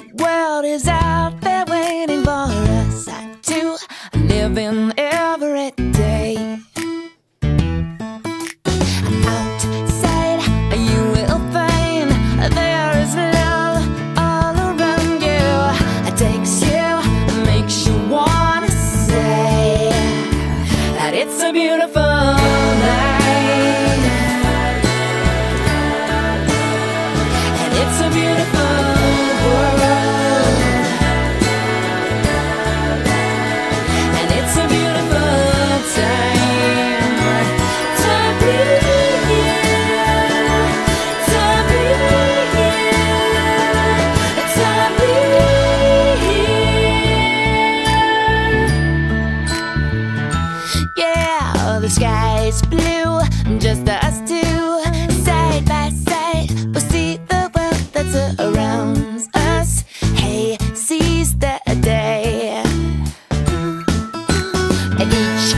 big world is out there. sky's blue, just us two, side by side. We'll see the world that's around us. Hey, seize the day. Each